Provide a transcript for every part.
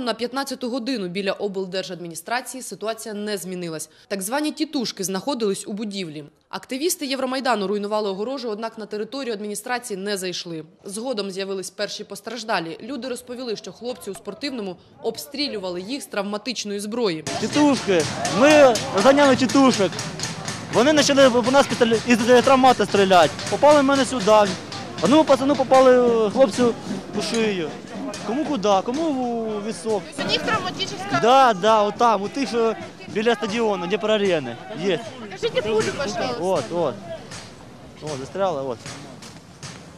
На 15-ту годину біля облдержадміністрації ситуація не змінилась. Так звані тітушки знаходились у будівлі. Активісти Євромайдану руйнували огорожу, однак на територію адміністрації не зайшли. Згодом з'явились перші постраждалі. Люди розповіли, що хлопці у спортивному обстрілювали їх з травматичної зброї. Тітушки. Ми розганяли тітушок. Вони почали по нас із травмата стріляти. Попали в мене сюди. Одному пацану попали е, хлопцю у шию. Кому куди, кому висок. У них травматическая... Да, да, от там, у тих, що біля стадіону, де про арени. Є. Покажите пулю, пожалуйста. От, от. О, застряла, от.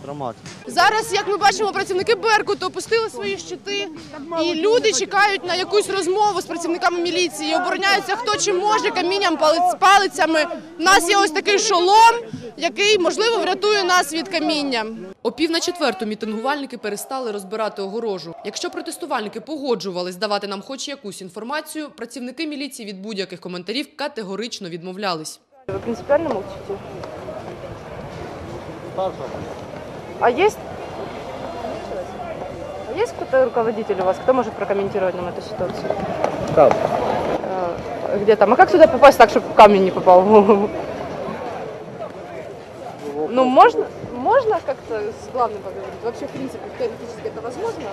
Травмат. Зараз, як ми бачимо, працівники Беркуту опустили свої щити, і люди чекають на якусь розмову з працівниками міліції. Обороняються хто чи може камінням, палець- палицями. У нас є ось такий шолом, який можливо врятує нас від каміння. О пів на четверту мітингувальники перестали розбирати огорожу. Якщо протестувальники погоджувались давати нам хоч якусь інформацію, працівники міліції від будь-яких коментарів категорично відмовлялись. Ви принципіально мовчите? А есть? А есть кто-то руководитель у вас? Кто может прокомментировать нам эту ситуацию? Там. Э, Где там? А как сюда попасть так, чтобы камень не попал в голову? Ну, можно, можно как-то с главным поговорить? Вообще, в принципе, теоретически это возможно?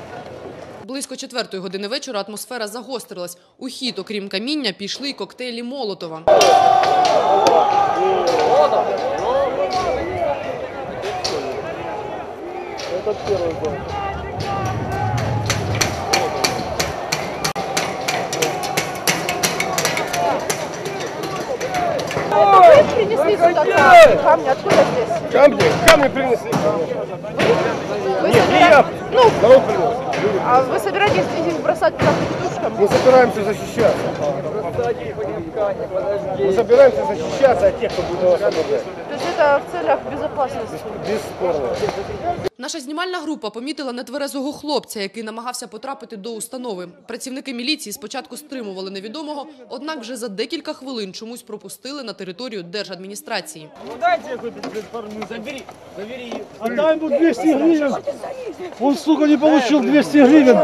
Близько четвертої години вечора атмосфера загострилась. У хід, окрім каміння, пішли й коктейлі Молотова. Вы принесли сюда камни? Камни откуда здесь? Камни, камни принесли. Нет, не я. Ну, Народ принес. а вы собираетесь их бросать туда петушкам? Мы собираемся защищаться. Мы собираемся защищаться от тех, кто будет нас нападать. То есть это в целях безопасности? Бесспорно. Наша знімальна група помітила нетверезого хлопця, який намагався потрапити до установи. Працівники міліції спочатку стримували невідомого, однак вже за декілька хвилин чомусь пропустили на територію держадміністрації. Отдай ему 200 гривен. Он, сука, не получил 200 гривен.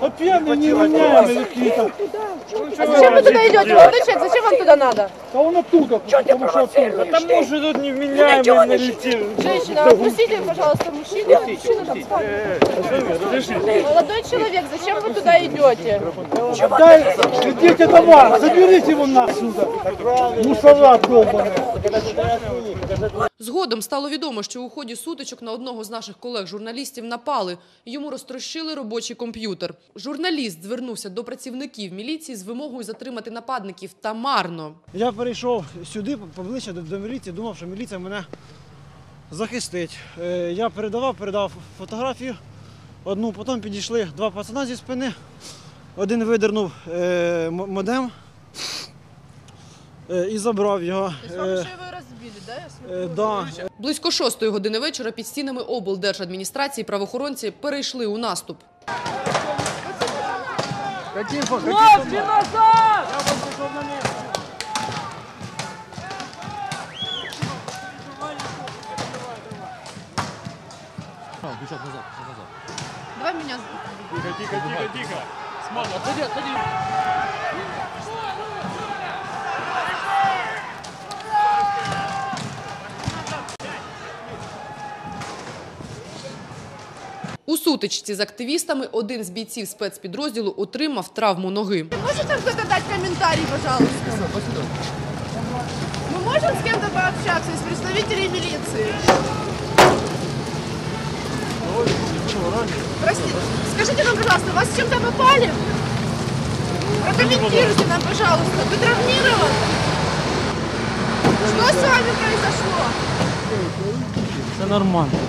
А пьяные невменяемые какие-то. А зачем вы туда идете? Молодой человек, зачем вам туда надо? А он оттуда, желудок, Чё ты потому что провоцируешь. Там муж идут невменяемый не налетел. Женщина, отпустите, пожалуйста, мужчина. Мужчина там встанет. Э, э, э, Молодой человек, зачем вы туда идете? Чего ты Дай, лезешь? идите дома, заберите его отсюда. Мусора долбаная. Згодом стало відомо, що у ході сутичок на одного з наших колег-журналістів напали. Йому розтрощили робочий комп'ютер. Журналіст звернувся до працівників міліції з вимогою затримати нападників та марно. Я перейшов сюди, поближче до, міліції, думав, що міліція мене захистить. Е, я передавав, передав фотографію одну, потім підійшли два пацана зі спини. Один видернув е, модем е, і забрав його. Разбили, да? е, да. Близько шостої години вечора під стінами облдержадміністрації правоохоронці перейшли у наступ. Давай меня. У сутичці з активістами один з бійців спецпідрозділу отримав травму ноги. Можете кто-то дать комментарий, пожалуйста? Мы можем с кем-то пообщаться из представителей милиции? Простите, скажите нам, пожалуйста, вас чем-то попали? Прокомментируйте нам, пожалуйста. Вы травмирован? Что с вами произошло? Це нормально.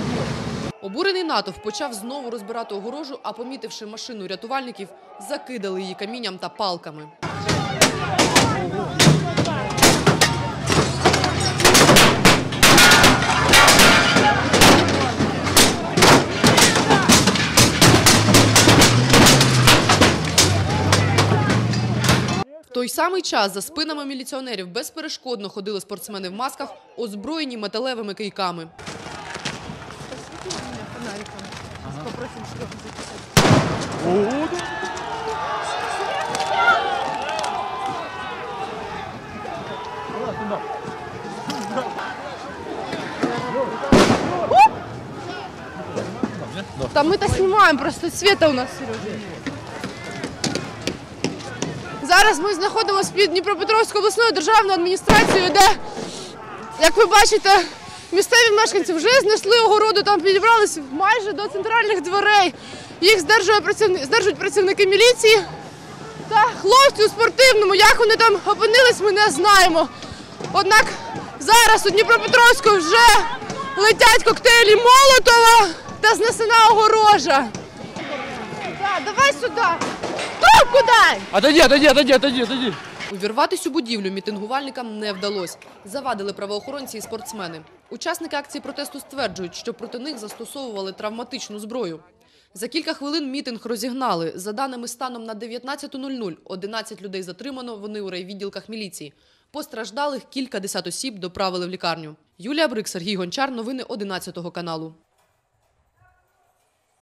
Обурений натовп почав знову розбирати огорожу, а помітивши машину рятувальників, закидали її камінням та палками. Той самий час за спинами міліціонерів безперешкодно ходили спортсмени в масках, озброєні металевими кийками. Попросим, что Та ми то знімаємо, просто світа у нас Сережа. Зараз ми знаходимося під Дніпропетровською обласною державною адміністрацією, де, як ви бачите, місцеві мешканці вже знесли огороду, там підібрались майже до центральних дверей. Їх здержують працівники міліції. Та хлопці у спортивному, як вони там опинились, ми не знаємо. Однак зараз у Дніпропетровську вже летять коктейлі Молотова та знесена огорожа. Так, давай сюди. Трубку дай! Отойди, отойди, отойди, отойди, отойди. Увірватись у будівлю мітингувальникам не вдалося. Завадили правоохоронці і спортсмени. Учасники акції протесту стверджують, що проти них застосовували травматичну зброю. За кілька хвилин мітинг розігнали. За даними станом на 19.00, 11 людей затримано, вони у райвідділках міліції. Постраждалих кілька десят осіб доправили в лікарню. Юлія Брик, Сергій Гончар. Новини 11 каналу.